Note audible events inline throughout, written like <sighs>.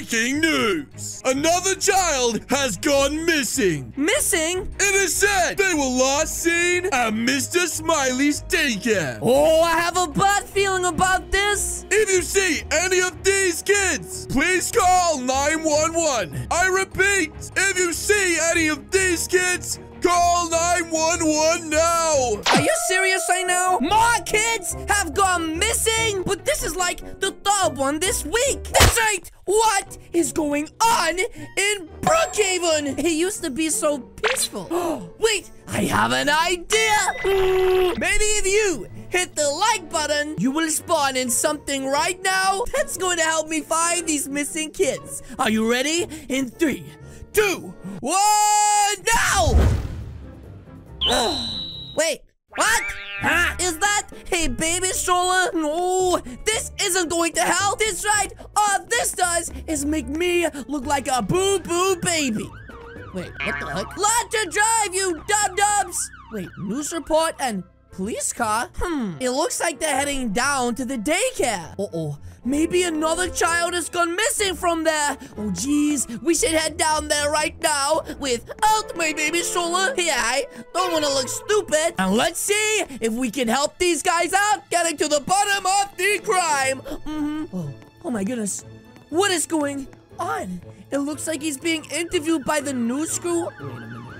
Breaking news! Another child has gone missing. Missing? It is said they were last seen at Mr. Smiley's daycare. Oh, I have a bad feeling about this. If you see any of these kids, please call 911. I repeat, if you see any of these kids, call 911 now. Are you serious right now? More kids have gone missing, but this is like the third one this week. That's right. What is going on in Brookhaven? It used to be so peaceful. <gasps> Wait, I have an idea. <gasps> Maybe if you hit the like button, you will spawn in something right now that's going to help me find these missing kids. Are you ready? In three, two, one, now! <sighs> Wait, what? Huh? Is that a baby stroller? No, this isn't going to help. This right, all this does is make me look like a boo-boo baby. Wait, what the heck? Let to drive, you dub-dubs! Wait, news report and police car? Hmm, it looks like they're heading down to the daycare. Uh-oh, maybe another child has gone missing from there. Oh, jeez. we should head down there right now without my baby stroller. Yeah, I don't want to look stupid. And let's see if we can help these guys out getting to the bottom of the crime. Mm-hmm. Oh, oh my goodness. What is going on? It looks like he's being interviewed by the news crew.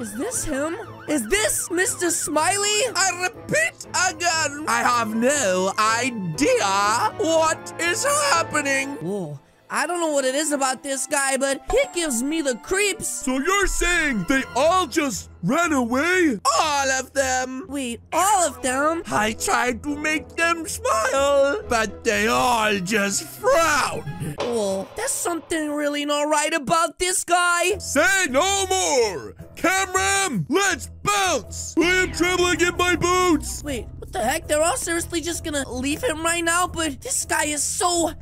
Is this him? Is this Mr. Smiley? I repeat again, I have no idea what is happening. Whoa. I don't know what it is about this guy, but he gives me the creeps. So you're saying they all just ran away? All of them. Wait, all of them? I tried to make them smile, but they all just frowned. Oh, there's something really not right about this guy. Say no more. Camram, let's bounce. I am trembling in my boots. Wait, what the heck? They're all seriously just gonna leave him right now? But this guy is so...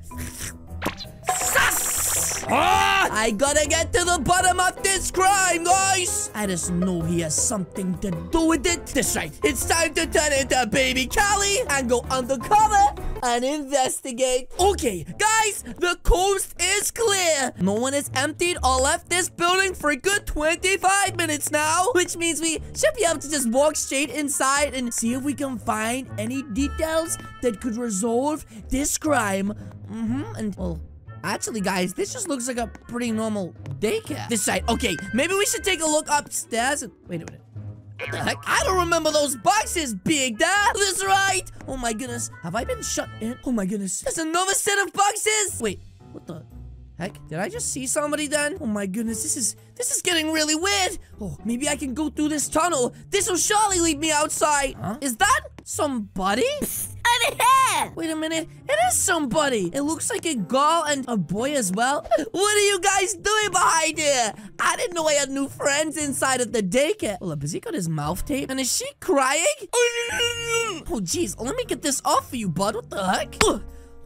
Sus! Ah! I gotta get to the bottom of this crime, guys! I just know he has something to do with it. That's right. It's time to turn into Baby Callie and go undercover and investigate. Okay, guys, the coast is clear. No one has emptied or left this building for a good 25 minutes now, which means we should be able to just walk straight inside and see if we can find any details that could resolve this crime. Mm-hmm, and, well, Actually, guys, this just looks like a pretty normal daycare. This side. Okay, maybe we should take a look upstairs. Wait a minute. What the heck? I don't remember those boxes, Big Dad. That's right. Oh my goodness. Have I been shut in? Oh my goodness. There's another set of boxes. Wait, what the heck? Did I just see somebody then? Oh my goodness. This is this is getting really weird. Oh, maybe I can go through this tunnel. This will surely lead me outside. Huh? Is that somebody? Wait a minute. It is somebody. It looks like a girl and a boy as well. <laughs> What are you guys doing behind here? I didn't know I had new friends inside of the daycare. Hold up, has he got his mouth taped? And is she crying? <laughs> Oh, jeez. Let me get this off for you, bud. What the heck?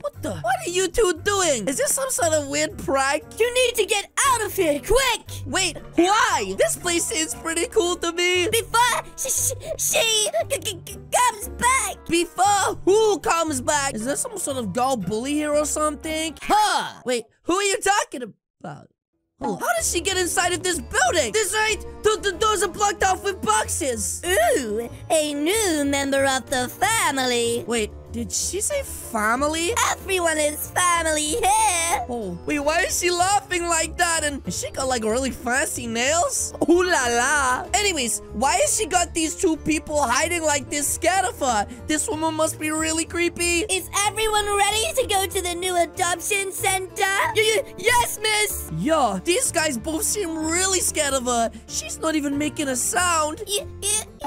What the? What are you two doing? Is this some sort of weird prank? You need to get out of here, quick! Wait, why? This place seems pretty cool to me. Before she, she, comes back! Before who comes back? Is there some sort of girl bully here or something? Huh? Wait, who are you talking about? Oh, how does she get inside of this building? This right? The, the doors are blocked off with boxes. Ooh, a new member of the family. Wait, did she say family? Everyone is family here. Oh, wait, why is she laughing like that? And she got like really fancy nails? Ooh la la. Anyways, why has she got these two people hiding like this scared of her? This woman must be really creepy. Is everyone ready to go to the new adoption center? Y yes, miss. Yeah, these guys both seem really scared of her. She's not even making a sound. Y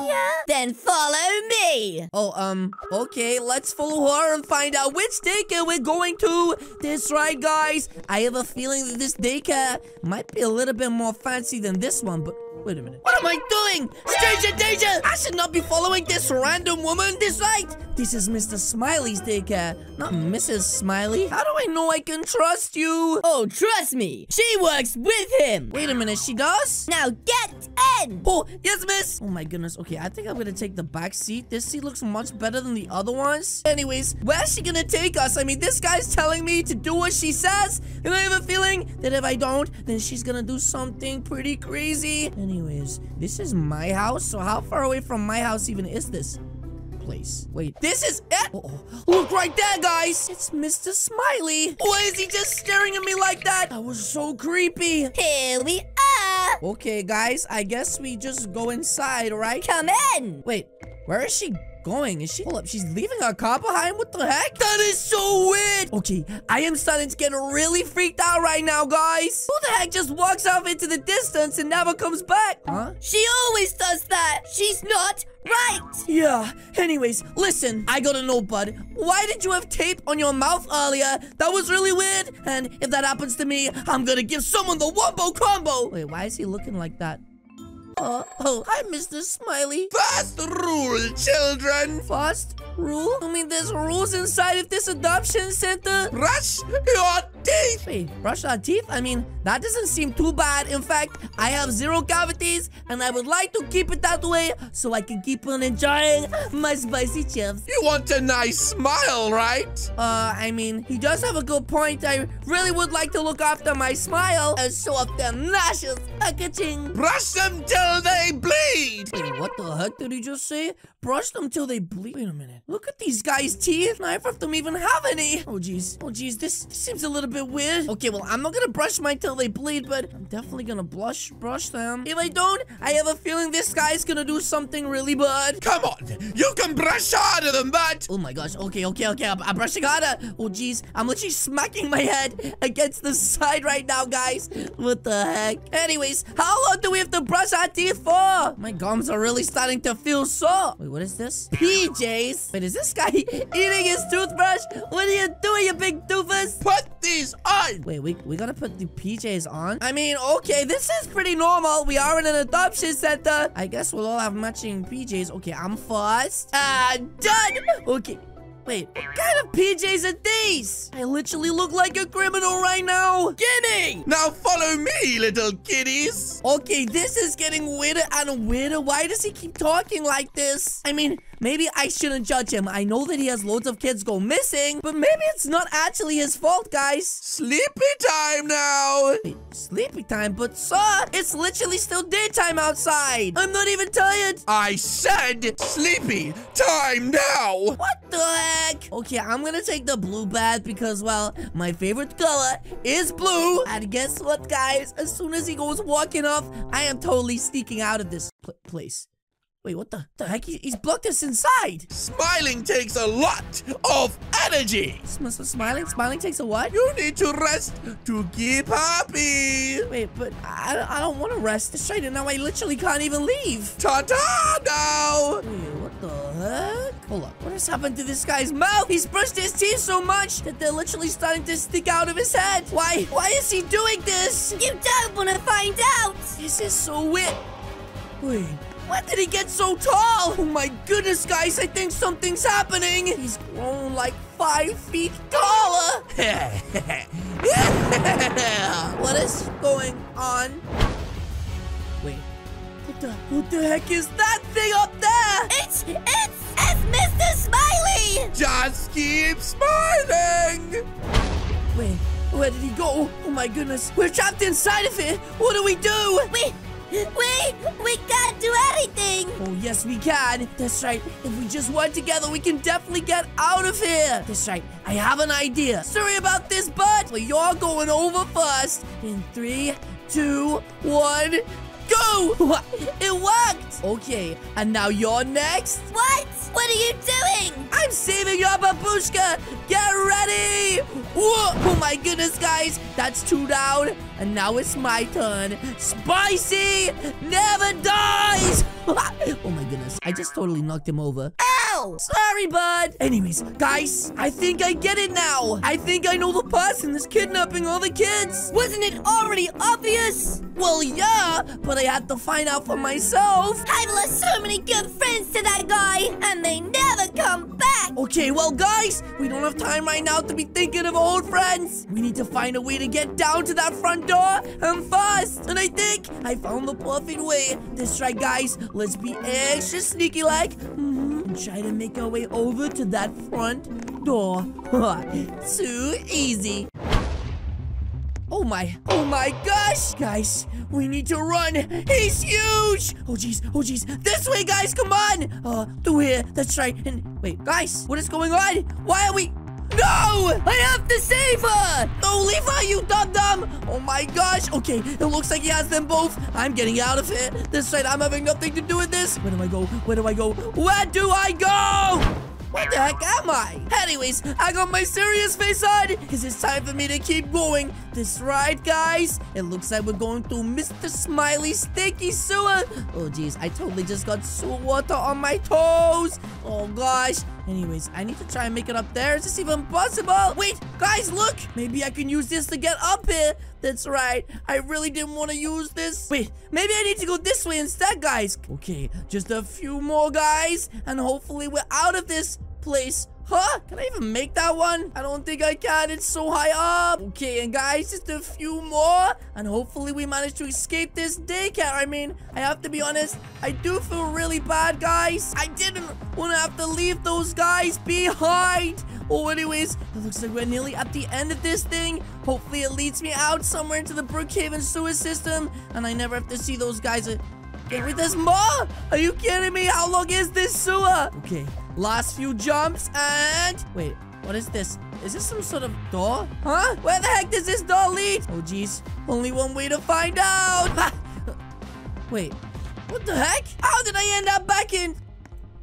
yeah. Then follow me. Oh, um, okay, let's follow her and find out which daycare we're going to. That's right, guys. I have a feeling that this daycare might be a little bit more fancy than this one, but Wait a minute. What am I doing? Stranger danger! I should not be following this random woman. This right. This is Mr. Smiley's daycare, not Mrs. Smiley. How do I know I can trust you? Oh, trust me. She works with him. Wait a minute, she does? Now get in. Oh, yes, miss. Oh my goodness. Okay, I think I'm gonna take the back seat. This seat looks much better than the other ones. Anyways, where's she gonna take us? I mean, this guy's telling me to do what she says, and I have a feeling that if I don't, then she's gonna do something pretty crazy. Anyways, this is my house, so how far away from my house even is this? place. Wait, this is it? Uh -oh. Look right there, guys. It's Mr. Smiley. Why is he just staring at me like that? That was so creepy. Here we are. Okay, guys, I guess we just go inside, right? Come in. Wait, where is she going? Is she? Hold up, she's leaving her car behind? What the heck? That is so weird. Okay, I am starting to get really freaked out right now, guys. Who the heck just walks off into the distance and never comes back? Huh? She always does that. She's not right. Yeah. Anyways, listen, I gotta know, bud. Why did you have tape on your mouth earlier? That was really weird. And if that happens to me, I'm gonna give someone the wombo combo. Wait, why is he looking like that? Uh, oh, hi, Mr. Smiley. First rule, children. First rule? I mean, there's rules inside of this adoption center. Brush your teeth. Wait, brush our teeth? I mean, that doesn't seem too bad. In fact, I have zero cavities, and I would like to keep it that way so I can keep on enjoying my spicy chips. You want a nice smile, right? Uh, I mean, he does have a good point. I really would like to look after my smile and show off them lashes. Packaging. Brush them till they bleed. Wait, what the heck did he just say? Brush them till they bleed. Wait a minute. Look at these guys' teeth. Neither of them even have any. Oh, jeez. Oh, jeez. This seems a little bit weird. Okay, well, I'm not gonna brush mine till they bleed, but I'm definitely gonna blush, brush them. If I don't, I have a feeling this guy's gonna do something really bad. Come on. You can brush harder than that. Oh, my gosh. Okay, okay, okay. I'm, I'm brushing harder. Oh, jeez. I'm literally smacking my head against the side right now, guys. What the heck? Anyways, how long do we have to brush our teeth for? My gums are really starting to feel sore. Wait, what is this? PJs. Wait, is this guy <laughs> eating his toothbrush? What are you doing, you big doofus? Put these on. Wait, we, we gotta put the PJs on? I mean, okay, this is pretty normal. We are in an adoption center. I guess we'll all have matching PJs. Okay, I'm first. Ah, uh, done. Okay. Wait, what kind of PJs are these? I literally look like a criminal right now. Gimme! Now follow me, little kiddies. Okay, this is getting weirder and weirder. Why does he keep talking like this? I mean, Maybe I shouldn't judge him. I know that he has loads of kids go missing, but maybe it's not actually his fault, guys. Sleepy time now. Wait, sleepy time? But sir, it's literally still daytime outside. I'm not even tired. I said sleepy time now. What the heck? Okay, I'm gonna take the blue bath because, well, my favorite color is blue. And guess what, guys? As soon as he goes walking off, I am totally sneaking out of this pl place. Wait, what the, the heck? He, he's blocked us inside. Smiling takes a lot of energy. Mr. Smiling? Smiling takes a what? You need to rest to keep happy. Wait, but I, I don't want to rest. Straight and now I literally can't even leave. Ta-ta now. Wait, what the heck? Hold up. What has happened to this guy's mouth? He's brushed his teeth so much that they're literally starting to stick out of his head. Why? Why is he doing this? You don't want to find out. This is so weird. Wait. When did he get so tall? Oh my goodness, guys, I think something's happening. He's grown like five feet taller. <laughs> what is going on? Wait, what the, what the heck is that thing up there? It's, it's, it's Mr. Smiley. Just keep smiling. Wait, where did he go? Oh my goodness, we're trapped inside of it. What do we do? We, we, we can't do anything. Oh, yes, we can. That's right. If we just work together, we can definitely get out of here. That's right. I have an idea. Sorry about this, bud. Well, you're going over first. In three, two, one, go! It worked! Okay, and now you're next. What? What are you doing? I'm saving your babushka! Get ready! Whoa! Oh my goodness, guys! That's two down, and now it's my turn. Spicy never dies! <laughs> oh my goodness, I just totally knocked him over. Ow! Go. Sorry, bud. Anyways, guys, I think I get it now. I think I know the person that's kidnapping all the kids. Wasn't it already obvious? Well, yeah, but I had to find out for myself. I've lost so many good friends to that guy, and they never come back. Okay, well, guys, we don't have time right now to be thinking of old friends. We need to find a way to get down to that front door and fast. And I think I found the perfect way. That's right, guys. Let's be extra sneaky like. Mm-hmm. And try to make our way over to that front door. <laughs> Too easy. Oh my, oh my gosh! Guys, we need to run! He's huge! Oh jeez, oh jeez. This way, guys, come on! Uh, through here, that's right. And wait, guys, what is going on? Why are we... No! I have to save her! Leave her, you dum-dum! Oh my gosh, okay, it looks like he has them both. I'm getting out of here. This right, I'm having nothing to do with this. Where do I go? Where do I go? Where do I go? Where the heck am I? Anyways, I got my serious face on because it's time for me to keep going. This right, guys? It looks like we're going through Mr. Smiley's Sticky Sewer. Oh, jeez, I totally just got sewer water on my toes. Oh, gosh. Anyways, I need to try and make it up there. Is this even possible? Wait, guys, look. Maybe I can use this to get up here. That's right. I really didn't want to use this. Wait, maybe I need to go this way instead, guys. Okay, just a few more, guys. And hopefully we're out of this place. Huh? Can I even make that one? I don't think I can. It's so high up. Okay, and guys, just a few more. And hopefully we manage to escape this daycare. I mean, I have to be honest. I do feel really bad, guys. I didn't want to have to leave those guys behind. Oh, anyways, it looks like we're nearly at the end of this thing. Hopefully it leads me out somewhere into the Brookhaven sewer system. And I never have to see those guys. Wait, there's more? Are you kidding me? How long is this sewer? Okay, last few jumps and... Wait, what is this? Is this some sort of door? Huh? Where the heck does this door lead? Oh, jeez. Only one way to find out. Wait, what the heck? How did I end up back in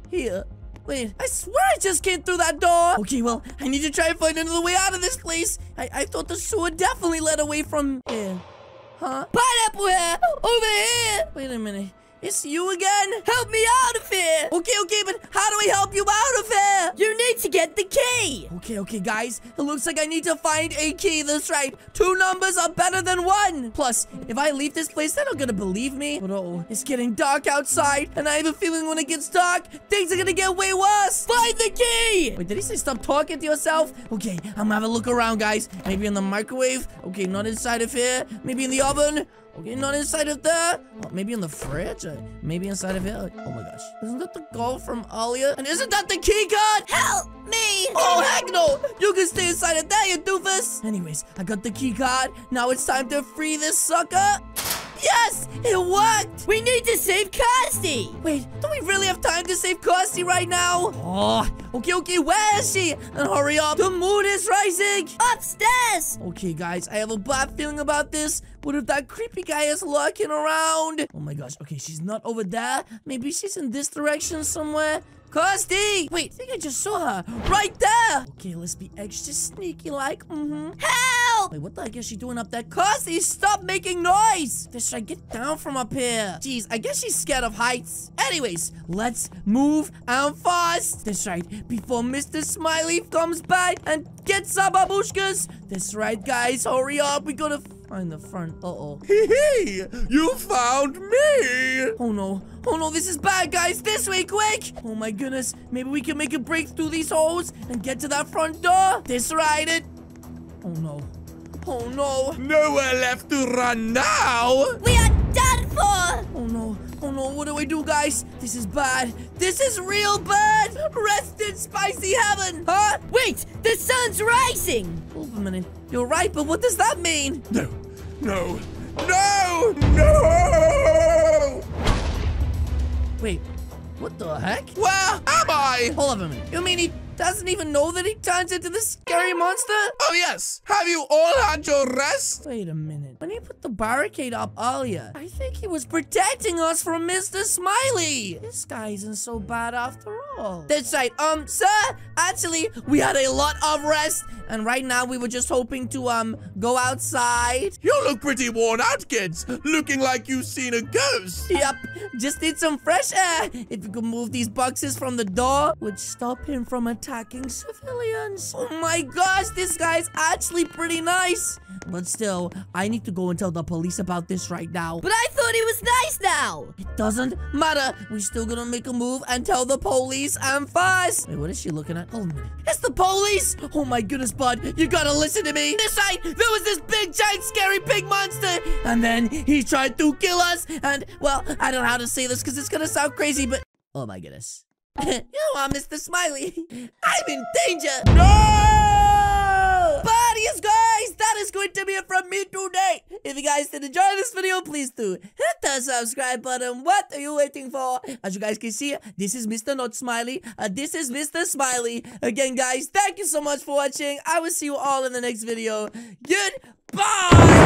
here? Wait, I swear I just came through that door. Okay, well, I need to try and find another way out of this place. I, I thought the sewer definitely led away from here. Huh? Pineapple hair, over here. Wait a minute. It's you again? Help me out of here. Okay, okay, but how do I help you out of here? You need to get the key. Okay, okay, guys. It looks like I need to find a key. That's right. Two numbers are better than one. Plus, if I leave this place, they're not gonna believe me. But oh, it's getting dark outside, and I have a feeling when it gets dark, things are gonna get way worse. Find the key. Wait, did he say stop talking to yourself? Okay, I'm gonna have a look around, guys. Maybe in the microwave. Okay, not inside of here. Maybe in the oven. Okay, not inside of that. Oh, maybe in the fridge. Uh, maybe inside of here. Oh my gosh. Isn't that the call from Alia? And isn't that the key card? Help me. Oh, heck no. You can stay inside of there, you doofus. Anyways, I got the key card. Now it's time to free this sucker. Yes! It worked! We need to save Kirsty. Wait, do we really have time to save Kirsty right now? Oh, okay, okay, where is she? And hurry up, the moon is rising! Upstairs. Okay, guys, I have a bad feeling about this. What if that creepy guy is lurking around? Oh my gosh, okay, she's not over there. Maybe she's in this direction somewhere. Kirsty! Wait, I think I just saw her. Right there! Okay, let's be extra sneaky like. Mm-hmm. Help. Wait, what the heck is she doing up there? Kirsty, stop making noise! This should I get down from up here? Jeez, I guess she's scared of heights. Anyways, let's move and fast. That's right, before Mr. Smiley comes back and gets our babushkas. That's right, guys, hurry up. We gotta find the front. Uh-oh. <laughs> Hee hee You found me! Oh no. Oh no, this is bad, guys. This way, quick. Oh my goodness. Maybe we can make a break through these holes and get to that front door. This right it. Oh no. Oh no. Nowhere left to run now! We are done for. Oh no. Oh no, what do I do, guys? This is bad. This is real bad. Rest in spicy heaven. Huh? Wait, the sun's rising. Hold a minute. You're right, but what does that mean? No, no, no, no! Wait, what the heck? Where am I? Hold up a minute. You mean he doesn't even know that he turns into this scary monster? Oh yes, have you all had your rest? Wait a minute. Put the barricade up earlier, I think he was protecting us from Mr. Smiley. This guy isn't so bad after all. That's right. Um, sir, actually, we had a lot of rest. And right now, we were just hoping to, um, go outside. You look pretty worn out, kids. Looking like you've seen a ghost. Yep, just need some fresh air. If we could move these boxes from the door, would stop him from attacking civilians. Oh my gosh, this guy's actually pretty nice. But still, I need to go and tell the police about this right now. But I thought he was nice now. It doesn't matter. We're still gonna make a move and tell the police and fast. Wait, what is she looking at? Hold on a minute. It's the police! Oh my goodness, bud. You gotta listen to me. This side, there was this big, giant, scary pig monster. And then he tried to kill us. And, well, I don't know how to say this because it's gonna sound crazy, but... Oh my goodness. <laughs> you are Mr. Smiley. <laughs> I'm in danger. No! Yes, guys, that is going to be it from me today. If you guys did enjoy this video, please do hit the subscribe button. What are you waiting for? As you guys can see, this is Mr. Not Smiley. Uh, this is Mr. Smiley. Again, guys, thank you so much for watching. I will see you all in the next video. Goodbye!